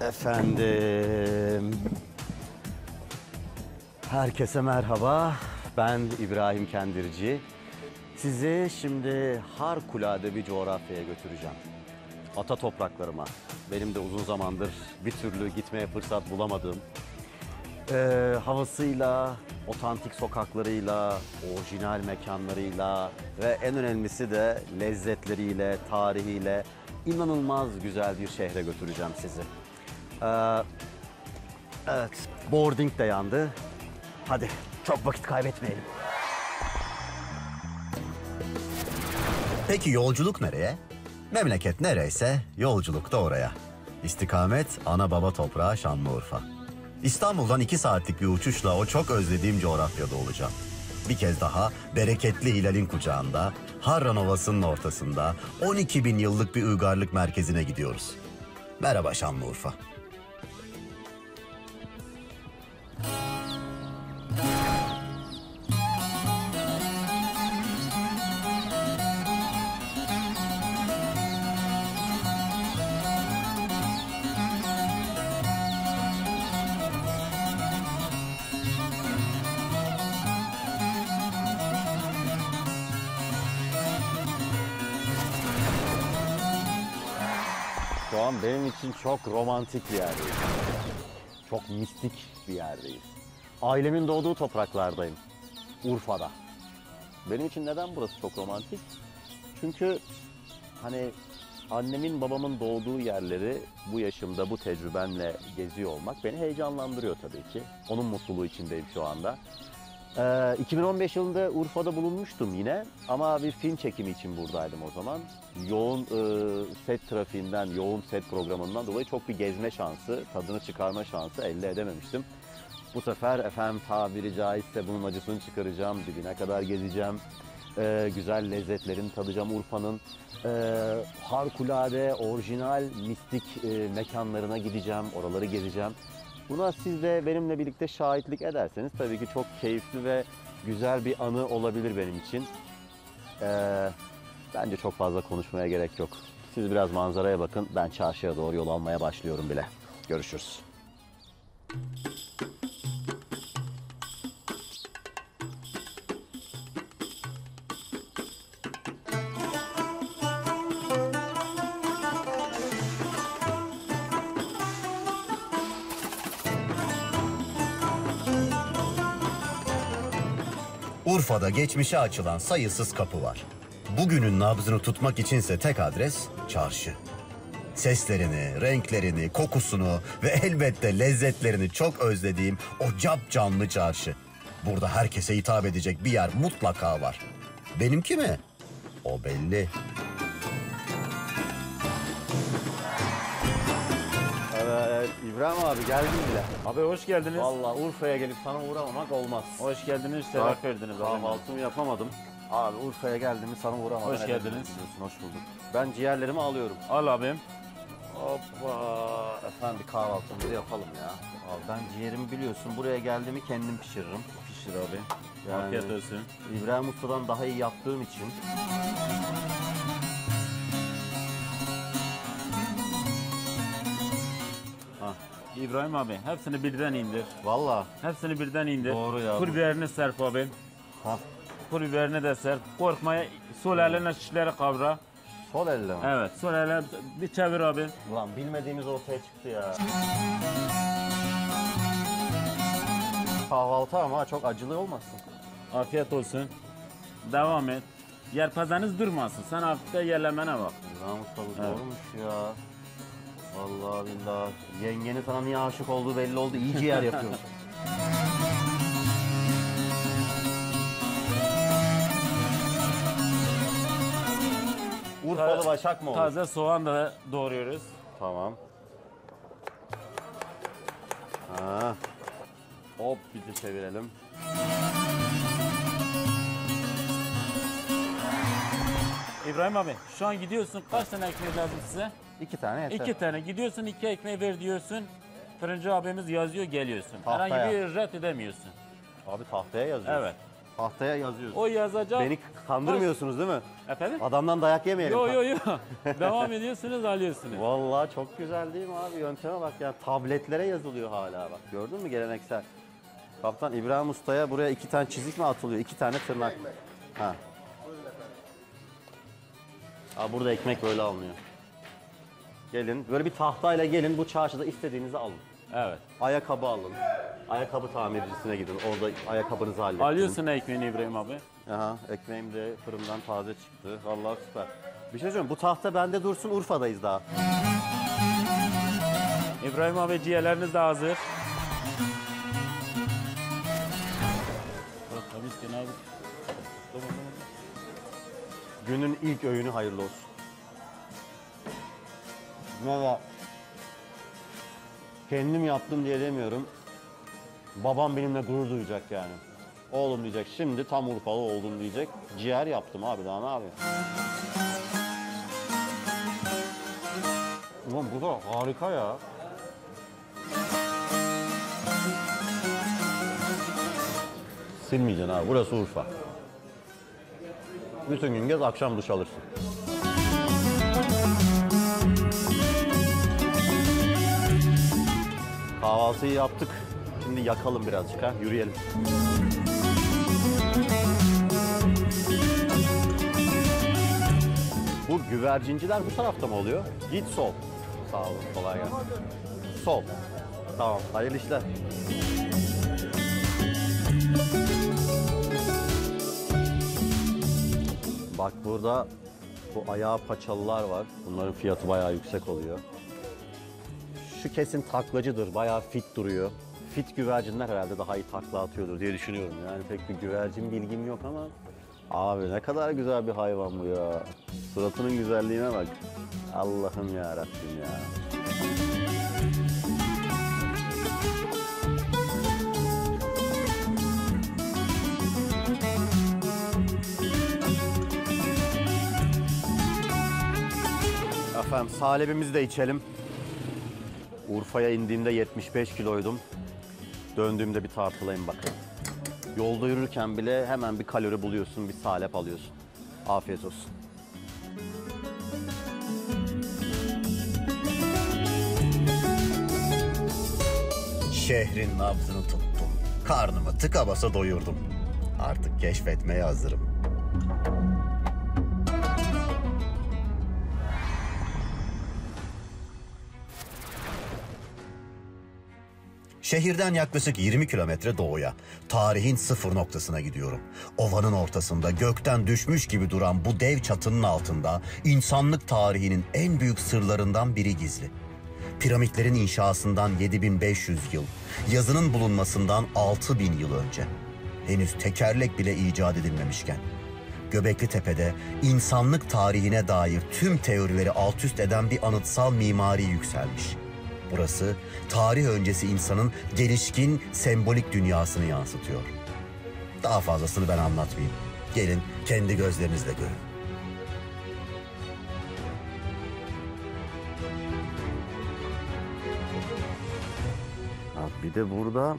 Efendim. Herkese merhaba. Ben İbrahim Kendirci. Sizi şimdi harikulade bir coğrafyaya götüreceğim. Ata topraklarıma. Benim de uzun zamandır bir türlü gitmeye fırsat bulamadığım. Ee, havasıyla, otantik sokaklarıyla, orijinal mekanlarıyla ve en önemlisi de lezzetleriyle, tarihiyle inanılmaz güzel bir şehre götüreceğim sizi. Ee, evet, boarding de yandı. Hadi çok vakit kaybetmeyelim. Peki yolculuk nereye? Memleket nereyse yolculuk da oraya. İstikamet ana baba toprağı Şanlıurfa. İstanbul'dan iki saatlik bir uçuşla o çok özlediğim coğrafyada olacağım. Bir kez daha bereketli Hilal'in kucağında, Harran Ovası'nın ortasında 12 bin yıllık bir uygarlık merkezine gidiyoruz. Merhaba Şanlıurfa. An benim için çok romantik bir yerdeyiz. Çok mistik bir yerdeyiz. Ailemin doğduğu topraklardayım. Urfa'da. Benim için neden burası çok romantik? Çünkü hani annemin babamın doğduğu yerleri bu yaşımda bu tecrübemle geziyor olmak beni heyecanlandırıyor tabii ki. Onun mutluluğu içindeyim şu anda. Ee, 2015 yılında Urfa'da bulunmuştum yine ama bir film çekimi için buradaydım o zaman. Yoğun e, set trafiğinden, yoğun set programından dolayı çok bir gezme şansı, tadını çıkarma şansı elde edememiştim. Bu sefer efendim tabiri caizse bunun acısını çıkaracağım, dibine kadar gezeceğim. Ee, güzel lezzetlerini tadacağım Urfa'nın. Ee, harikulade, orijinal, mistik e, mekanlarına gideceğim, oraları gezeceğim. Buna siz de benimle birlikte şahitlik ederseniz tabii ki çok keyifli ve güzel bir anı olabilir benim için. Ee, bence çok fazla konuşmaya gerek yok. Siz biraz manzaraya bakın. Ben çarşıya doğru yol almaya başlıyorum bile. Görüşürüz. Urfa'da geçmişe açılan sayısız kapı var. Bugünün nabzını tutmak içinse tek adres çarşı. Seslerini, renklerini, kokusunu ve elbette lezzetlerini çok özlediğim o cap canlı çarşı. Burada herkese hitap edecek bir yer mutlaka var. Benimki mi? O belli. İbrahim abi geldin bile. Abi hoş geldiniz. Vallahi Urfa'ya gelip sana uğramamak olmaz. Hoş geldiniz. Şeref verdiniz. Kahvaltımı yapamadım. Abi Urfa'ya geldim sana uğramadan. Hoş geldiniz. diyorsun, Hoş bulduk. Ben ciğerlerimi alıyorum. Al abim. Hoppa. Efendim bir kahvaltımızı yapalım ya. Abi ben ciğerimi biliyorsun. Buraya geldiğimi kendim pişiririm. Pişir abi. Yani- Afiyet olsun. İbrahim Usta'dan daha iyi yaptığım için. İbrahim abi hepsini birden indir. Valla. Hepsini birden indir. Doğru ya. Pul biberini serp abi. Ha. Pul biberini de serp. Korkmaya sol eline şişleri kavra. Sol elle mi? Evet sol eline bir çevir abi. Ulan bilmediğimiz ortaya çıktı ya. Kahvaltı ama çok acılı olmasın. Afiyet olsun. Devam et. Yerpazeniz durmasın. Sen hafif de yerlemene bak. Bu Evet. doğrumuş ya. Vallahi billahi. Yengenin sana niye aşık olduğu belli oldu. İyi ciğer yapıyorsun. Urfalı başak mı olur? Taze soğan da doğruyoruz. Tamam. Ha. Hop bir de çevirelim. İbrahim abi şu an gidiyorsun. Kaç tane ekmek lazım size? İki tane yeter. İki tane. Gidiyorsun iki ekmeği ver diyorsun. Fırıncı abimiz yazıyor geliyorsun. Tahtaya. Herhangi bir red edemiyorsun. Abi tahtaya yazıyor. Evet. Tahtaya yazıyoruz. O yazacak. Beni kandırmıyorsunuz değil mi? Efendim? Adamdan dayak yemeyelim. Yo yo yo. Devam ediyorsunuz alıyorsunuz. Vallahi çok güzel değil mi abi? Yönteme bak ya. Tabletlere yazılıyor hala bak. Gördün mü geleneksel? Kaptan İbrahim Usta'ya buraya iki tane çizik mi atılıyor? İki tane tırnak. Ha. Aa, burada ekmek böyle alınıyor. Gelin. Böyle bir tahtayla gelin. Bu çarşıda istediğinizi alın. Evet. Ayakkabı alın. Ayakkabı tamircisine gidin. Orada ayakkabınızı halledin. Alıyorsun ekmeğini İbrahim abi. Aha, ekmeğim de fırından taze çıktı. Vallahi süper. Bir şey söyleyeyim. Bu tahta bende dursun. Urfa'dayız daha. İbrahim abi ciğerleriniz de hazır. Günün ilk öğünü hayırlı olsun. Valla kendim yaptım diye demiyorum. Babam benimle gurur duyacak yani. Oğlum diyecek şimdi tam Urfalı oldum diyecek. Ciğer yaptım abi daha ne yapayım? Ulan bu da harika ya. Silmeyeceksin abi burası Urfa. Bütün gün gez akşam duş alırsın. Kahvaltıyı yaptık. Şimdi yakalım birazcık ha, yürüyelim. Bu güvercinciler bu tarafta mı oluyor? Git sol. Sağ olun, kolay gelsin. Sol. Tamam, hayırlı işler. Bak burada bu ayağı paçalılar var. Bunların fiyatı bayağı yüksek oluyor. Şu kesin taklacıdır. Bayağı fit duruyor. Fit güvercinler herhalde daha iyi takla atıyordur diye düşünüyorum. Yani pek bir güvercin bilgim yok ama abi ne kadar güzel bir hayvan bu ya. Suratının güzelliğine bak. Allah'ım ya ya. Efendim salebimizi de içelim. Urfa'ya indiğimde 75 kiloydum. Döndüğümde bir tartılayım bakın. Yolda yürürken bile hemen bir kalori buluyorsun, bir salep alıyorsun. Afiyet olsun. Şehrin nabzını tuttum. Karnımı tıka basa doyurdum. Artık keşfetmeye hazırım. Şehirden yaklaşık 20 kilometre doğuya, tarihin sıfır noktasına gidiyorum. Ovanın ortasında gökten düşmüş gibi duran bu dev çatının altında insanlık tarihinin en büyük sırlarından biri gizli. Piramitlerin inşasından 7500 yıl, yazının bulunmasından 6000 yıl önce. Henüz tekerlek bile icat edilmemişken. Göbekli Tepe'de insanlık tarihine dair tüm teorileri alt üst eden bir anıtsal mimari yükselmiş. Burası tarih öncesi insanın gelişkin sembolik dünyasını yansıtıyor. Daha fazlasını ben anlatmayayım. Gelin kendi gözlerinizle görün. Bir de burada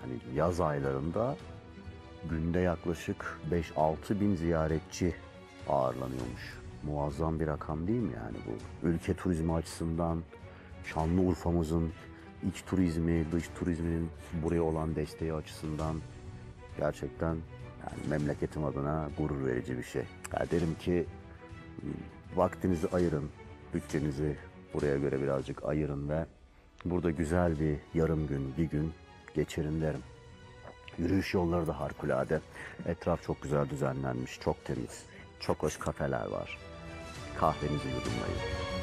hani yaz aylarında günde yaklaşık 5-6 bin ziyaretçi ağırlanıyormuş. Muazzam bir rakam değil mi yani bu? Ülke turizmi açısından Şanlıurfa'mızın iç turizmi, dış turizminin buraya olan desteği açısından gerçekten yani memleketim adına gurur verici bir şey. Ya derim ki vaktinizi ayırın, bütçenizi buraya göre birazcık ayırın ve burada güzel bir yarım gün, bir gün geçirin derim. Yürüyüş yolları da harikulade. Etraf çok güzel düzenlenmiş, çok temiz. Çok hoş kafeler var. Kahvenizi yudumlayın.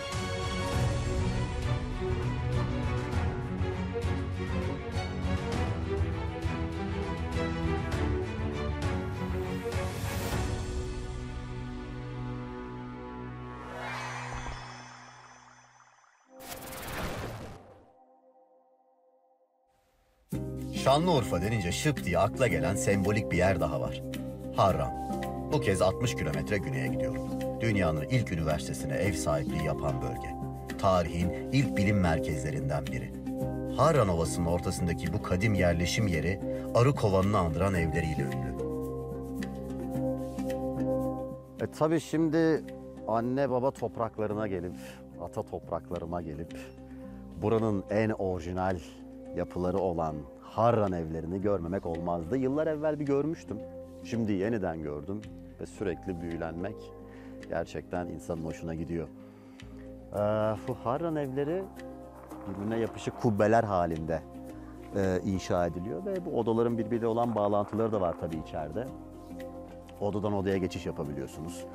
Şanlıurfa denince şıp diye akla gelen sembolik bir yer daha var. Harran. Bu kez 60 kilometre güneye gidiyorum. Dünyanın ilk üniversitesine ev sahipliği yapan bölge. Tarihin ilk bilim merkezlerinden biri. Harran Ovası'nın ortasındaki bu kadim yerleşim yeri arı kovanını andıran evleriyle ünlü. E tabii şimdi anne baba topraklarına gelip, ata topraklarıma gelip buranın en orijinal yapıları olan Harran evlerini görmemek olmazdı. Yıllar evvel bir görmüştüm. Şimdi yeniden gördüm ve sürekli büyülenmek gerçekten insanın hoşuna gidiyor. Ee, bu Harran evleri birbirine yapışık kubbeler halinde e, inşa ediliyor ve bu odaların birbiriyle olan bağlantıları da var tabii içeride. Odadan odaya geçiş yapabiliyorsunuz.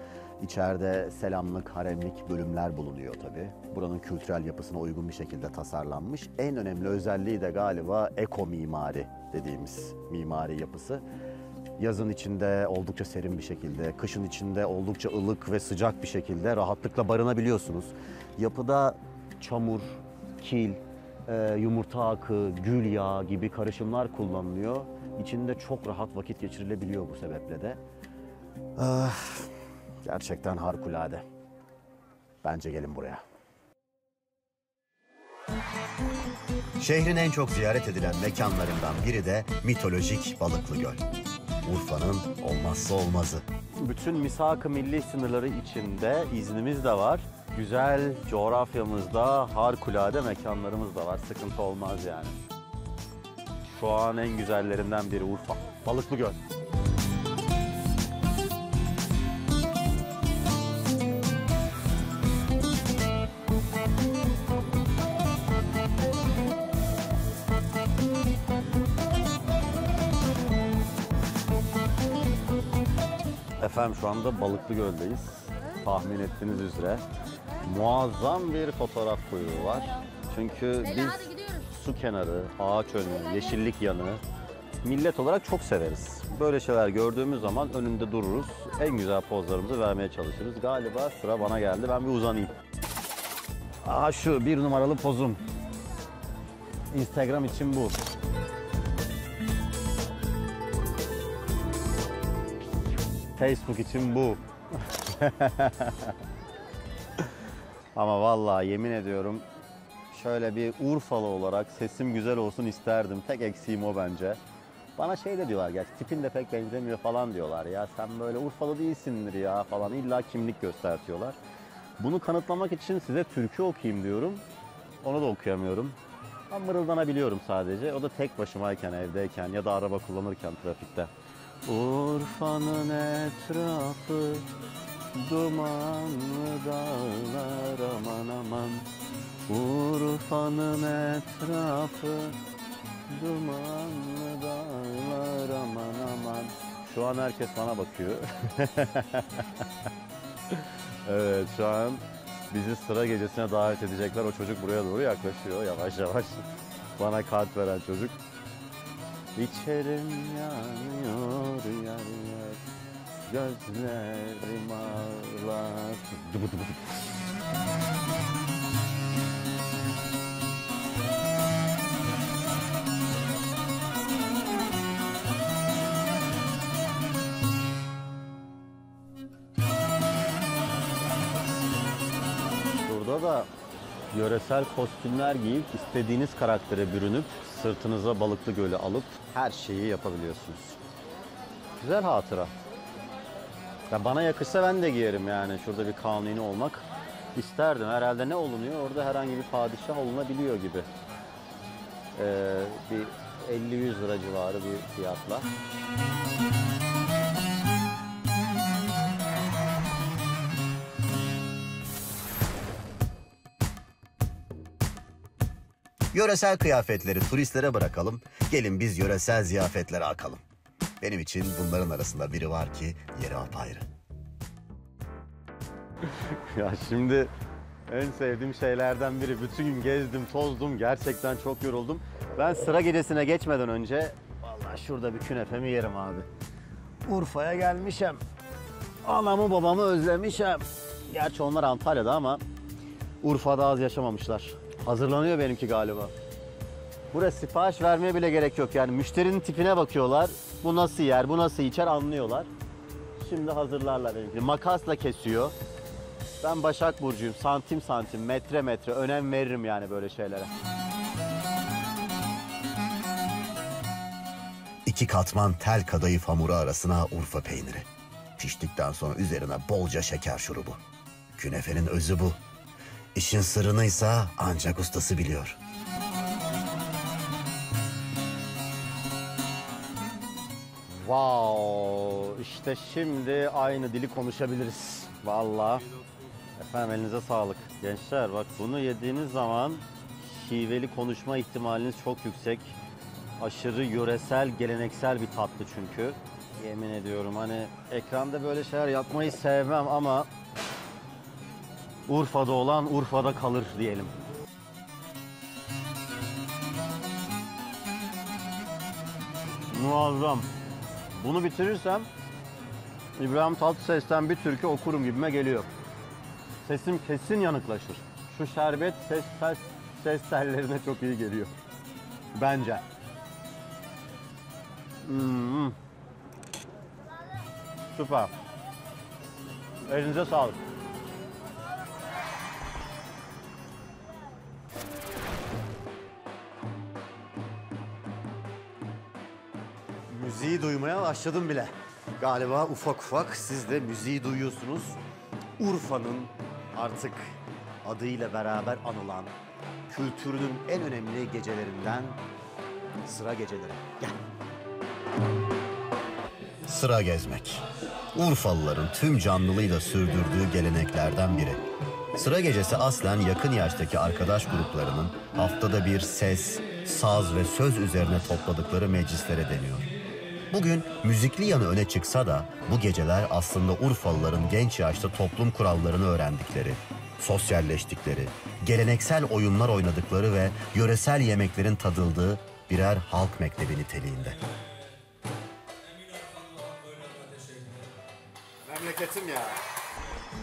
İçeride selamlık, haremlik bölümler bulunuyor tabii. Buranın kültürel yapısına uygun bir şekilde tasarlanmış. En önemli özelliği de galiba eko mimari dediğimiz mimari yapısı. Yazın içinde oldukça serin bir şekilde, kışın içinde oldukça ılık ve sıcak bir şekilde rahatlıkla barınabiliyorsunuz. Yapıda çamur, kil, e, yumurta akı, gül yağı gibi karışımlar kullanılıyor. İçinde çok rahat vakit geçirilebiliyor bu sebeple de. Ah, gerçekten harikulade. Bence gelin buraya. Şehrin en çok ziyaret edilen mekanlarından biri de mitolojik Balıklı Göl. Urfa'nın olmazsa olmazı. Bütün misak-ı milli sınırları içinde iznimiz de var. Güzel coğrafyamızda harikulade mekanlarımız da var. Sıkıntı olmaz yani. Şu an en güzellerinden biri Urfa. Balıklı Göl. Efendim şu anda Balıklı Göl'deyiz. Tahmin ettiğiniz üzere muazzam bir fotoğraf kuyruğu var. Çünkü biz su kenarı, ağaç önü, yeşillik yanı millet olarak çok severiz. Böyle şeyler gördüğümüz zaman önünde dururuz. En güzel pozlarımızı vermeye çalışırız. Galiba sıra bana geldi. Ben bir uzanayım. Aha şu bir numaralı pozum. Instagram için bu. Facebook için bu. Ama vallahi yemin ediyorum şöyle bir Urfalı olarak sesim güzel olsun isterdim. Tek eksiğim o bence. Bana şey de diyorlar gerçi tipin de pek benzemiyor falan diyorlar ya sen böyle Urfalı değilsindir ya falan illa kimlik göstertiyorlar. Bunu kanıtlamak için size türkü okuyayım diyorum. Onu da okuyamıyorum. Ben mırıldanabiliyorum sadece. O da tek başımayken, evdeyken ya da araba kullanırken trafikte. Urfa'nın etrafı dumanlı dağlar aman aman Urfa'nın etrafı dumanlı dağlar aman aman Şu an herkes bana bakıyor. evet şu an bizi sıra gecesine davet edecekler. O çocuk buraya doğru yaklaşıyor yavaş yavaş. Bana kart veren çocuk. İçerim yanıyor yar yar Gözlerim ağlar. Burada da yöresel kostümler giyip istediğiniz karaktere bürünüp sırtınıza balıklı gölü alıp her şeyi yapabiliyorsunuz. Güzel hatıra. Ya bana yakışsa ben de giyerim yani şurada bir kanuni olmak isterdim. Herhalde ne olunuyor? Orada herhangi bir padişah olunabiliyor gibi. Ee, bir 50-100 lira civarı bir fiyatla. Yöresel kıyafetleri turistlere bırakalım, gelin biz yöresel ziyafetlere akalım. Benim için bunların arasında biri var ki yeri apayrı. Ya şimdi en sevdiğim şeylerden biri. Bütün gün gezdim, tozdum. Gerçekten çok yoruldum. Ben sıra gecesine geçmeden önce vallahi şurada bir künefemi yerim abi. Urfa'ya gelmişim. Anamı babamı özlemişim. Gerçi onlar Antalya'da ama Urfa'da az yaşamamışlar. Hazırlanıyor benimki galiba. Buraya sipariş vermeye bile gerek yok. Yani müşterinin tipine bakıyorlar. Bu nasıl yer, bu nasıl içer anlıyorlar. Şimdi hazırlarlar benimki. Makasla kesiyor. Ben Başak Burcu'yum. Santim santim, metre metre önem veririm yani böyle şeylere. İki katman tel kadayıf hamuru arasına Urfa peyniri. Piştikten sonra üzerine bolca şeker şurubu. Künefenin özü bu. İşin sırrını ise ancak ustası biliyor. Wow, işte şimdi aynı dili konuşabiliriz. Vallahi. Efendim elinize sağlık. Gençler bak bunu yediğiniz zaman şiveli konuşma ihtimaliniz çok yüksek. Aşırı yöresel, geleneksel bir tatlı çünkü. Yemin ediyorum hani ekranda böyle şeyler yapmayı sevmem ama Urfa'da olan Urfa'da kalır diyelim. Muazzam. Bunu bitirirsem İbrahim Tatlıses'ten bir türkü okurum gibime geliyor. Sesim kesin yanıklaşır. Şu şerbet ses, ses, ses tellerine çok iyi geliyor. Bence. Hmm. Süper. Elinize sağlık. Duymaya başladım bile. Galiba ufak ufak siz de müziği duyuyorsunuz. Urfa'nın artık adıyla beraber anılan kültürünün en önemli gecelerinden sıra geceleri. Gel. Sıra gezmek. Urfalıların tüm canlılığıyla sürdürdüğü geleneklerden biri. Sıra gecesi aslen yakın yaştaki arkadaş gruplarının haftada bir ses, saz ve söz üzerine topladıkları meclislere deniyor. Bugün müzikli yanı öne çıksa da bu geceler aslında Urfalıların genç yaşta toplum kurallarını öğrendikleri, sosyalleştikleri, geleneksel oyunlar oynadıkları ve yöresel yemeklerin tadıldığı birer halk mektebi niteliğinde. Memleketim ya.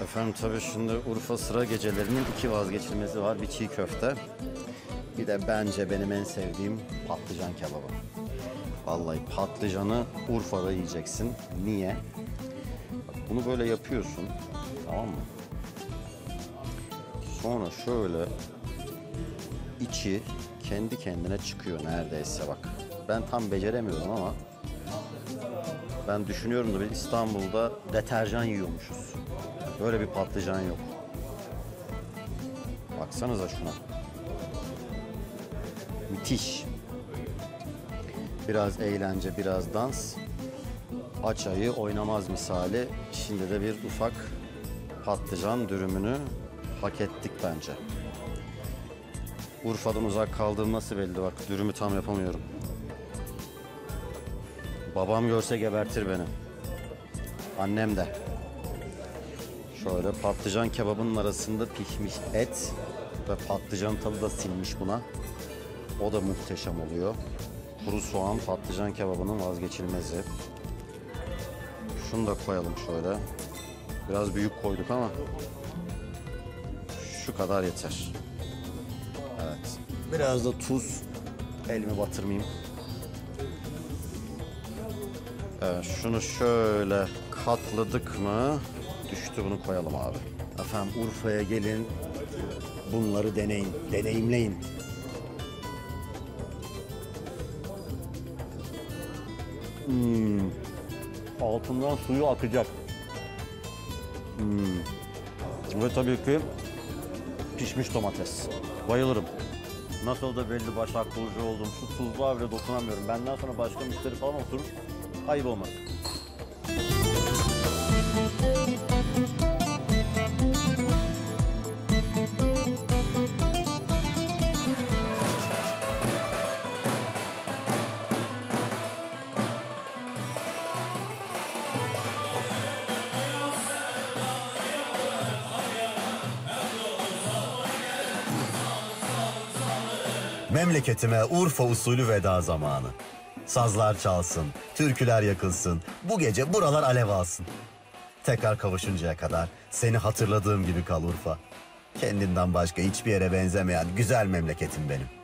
Efendim tabii şimdi Urfa sıra gecelerinin iki vazgeçilmezi var. Bir çiğ köfte. Bir de bence benim en sevdiğim patlıcan kebabı. Vallahi patlıcanı Urfa'da yiyeceksin. Niye? Bunu böyle yapıyorsun. Tamam mı? Sonra şöyle içi kendi kendine çıkıyor neredeyse bak. Ben tam beceremiyorum ama ben düşünüyorum da biz İstanbul'da deterjan yiyormuşuz. Böyle bir patlıcan yok. Baksanıza şuna. Müthiş. Biraz eğlence, biraz dans. Aç ayı oynamaz misali. Şimdi de bir ufak patlıcan dürümünü hak ettik bence. Urfa'dan uzak kaldığım nasıl belli bak. Dürümü tam yapamıyorum. Babam görse gebertir beni. Annem de. Şöyle patlıcan kebabının arasında pişmiş et ve patlıcan tadı da silmiş buna. O da muhteşem oluyor. Kuru soğan patlıcan kebabının vazgeçilmezi. Şunu da koyalım şöyle. Biraz büyük koyduk ama şu kadar yeter. Evet. Biraz da tuz. Elimi batırmayayım. Evet, şunu şöyle katladık mı düştü bunu koyalım abi. Efendim Urfa'ya gelin bunları deneyin, deneyimleyin. Hmm. Altından suyu akacak. Hmm. Ve tabii ki pişmiş domates. Bayılırım. Nasıl da belli Başak Burcu oldum. Şu tuzluğa bile dokunamıyorum. Benden sonra başka müşteri falan oturur. Ayıp olmaz. Memleketime Urfa usulü veda zamanı. Sazlar çalsın, türküler yakılsın, bu gece buralar alev alsın. Tekrar kavuşuncaya kadar seni hatırladığım gibi kal Urfa. Kendinden başka hiçbir yere benzemeyen güzel memleketim benim.